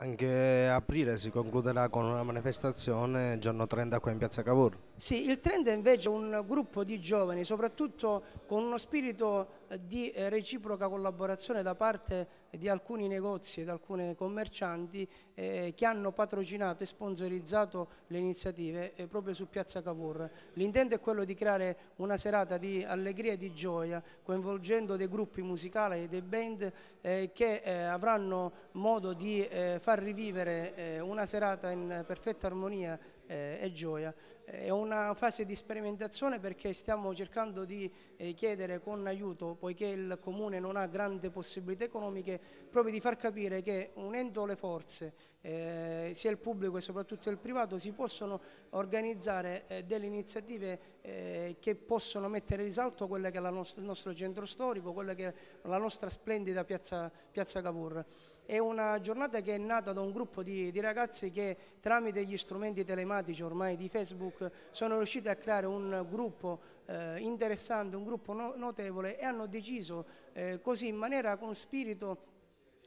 Anche aprile si concluderà con una manifestazione giorno 30 qua in piazza Cavour. Sì, il Trend è invece un gruppo di giovani, soprattutto con uno spirito di reciproca collaborazione da parte di alcuni negozi e di alcuni commercianti eh, che hanno patrocinato e sponsorizzato le iniziative eh, proprio su Piazza Cavour. L'intento è quello di creare una serata di allegria e di gioia coinvolgendo dei gruppi musicali e dei band eh, che eh, avranno modo di eh, far rivivere eh, una serata in perfetta armonia eh, e gioia. È una fase di sperimentazione perché stiamo cercando di eh, chiedere con aiuto, poiché il Comune non ha grandi possibilità economiche, proprio di far capire che unendo le forze, eh, sia il pubblico e soprattutto il privato, si possono organizzare eh, delle iniziative eh, che possono mettere in risalto quello che è nostra, il nostro centro storico, quella che è la nostra splendida piazza, piazza Cavour. È una giornata che è nata da un gruppo di, di ragazzi che tramite gli strumenti telematici ormai di Facebook sono riusciti a creare un gruppo eh, interessante, un gruppo no, notevole e hanno deciso eh, così in maniera con spirito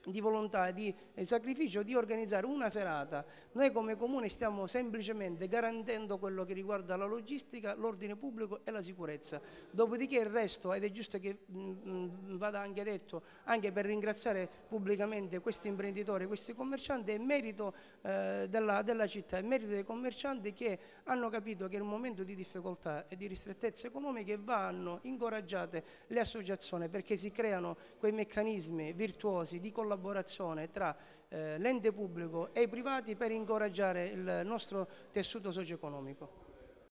di volontà e di sacrificio di organizzare una serata. Noi come comune stiamo semplicemente garantendo quello che riguarda la logistica, l'ordine pubblico e la sicurezza. Dopodiché il resto, ed è giusto che mh, mh, vada anche detto, anche per ringraziare pubblicamente questi imprenditori, questi commercianti, è merito eh, della, della, città, è merito dei commercianti che hanno capito che in un momento di difficoltà e di ristrettezze economiche vanno incoraggiate le associazioni perché si creano quei meccanismi virtuosi di collaborazione collaborazione tra eh, l'ente pubblico e i privati per incoraggiare il nostro tessuto socio-economico.